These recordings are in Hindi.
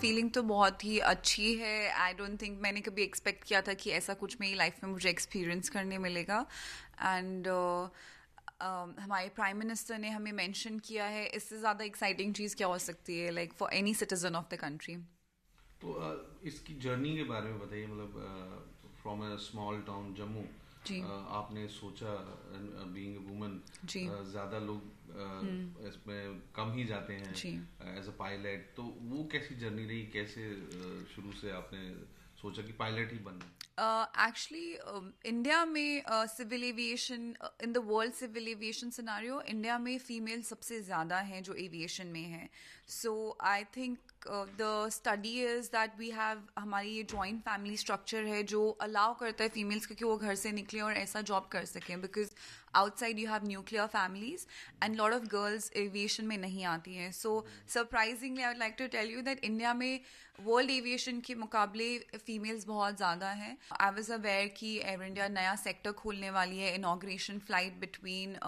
फीलिंग तो बहुत ही अच्छी है। आई डोंट थिंक मैंने कभी एक्सपेक्ट किया था कि ऐसा कुछ मेरी लाइफ में मुझे एक्सपीरियंस करने मिलेगा। एंड uh, uh, हमारे प्राइम मिनिस्टर ने हमें मेंशन किया है इससे ज़्यादा एक्साइटिंग चीज़ क्या हो सकती है like for any citizen of the country तो uh, इसकी जर्नी के बारे में बताइए मतलब from a small town Jammu ji. आपने सोचा बीइंग वुमन ज़्यादा लोग हम्म। इसमें कम ही जाते हैं एज अ पायलट तो वो कैसी जर्नी रही? कैसे शुरू से आपने सोचा कि पायलट ही बनना एक्चुअली इंडिया में civil aviation in the world civil aviation scenario India में फीमेल सबसे ज़्यादा हैं जो एविएशन में हैं। So I think the study is that we have हमारी ये जॉइंट फैमिली स्ट्रक्चर है जो अलाउ करता है फीमेल्स क्योंकि वो घर से निकले और ऐसा जॉब कर सकें। Because outside you have nuclear families and lot of girls aviation में नहीं आती हैं. So surprisingly I like to tell you that India में वर्ल्ड एविएशन के मुकाबले फीमेल्स बहुत ज़्यादा हैं. आई वॉज़ अवेयर कि एयर इंडिया नया सेक्टर खोलने वाली है inauguration flight between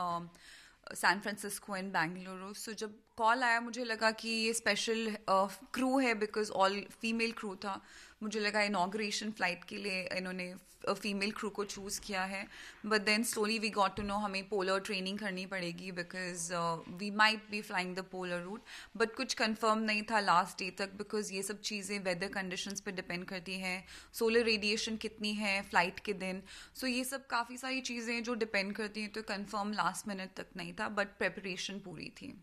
San Francisco and Bengaluru so जब कॉल आया मुझे लगा कि ये स्पेशल क्रू uh, है बिकॉज़ ऑल फीमेल क्रू था. मुझे लगा इनाग्रेशन फ़्लाइट के लिए इन्होंने फीमेल क्रू को चूज़ किया है. But then slowly we got to know हमें पोलर ट्रेनिंग करनी पड़ेगी because we might be flying the polar route but कुछ कंफर्म नहीं था लास्ट डे तक बिकॉज़ ये सब चीज़ें वेदर कंडीशन पर डिपेंड करती हैं. सोलर रेडिएशन कितनी है फ़्लाइट के दिन. सो so ये सब काफ़ी सारी चीज़ें जो डिपेंड करती हैं तो कंफर्म लास्ट मिनट तक नहीं था बट प्रेपरेशन पूरी थी.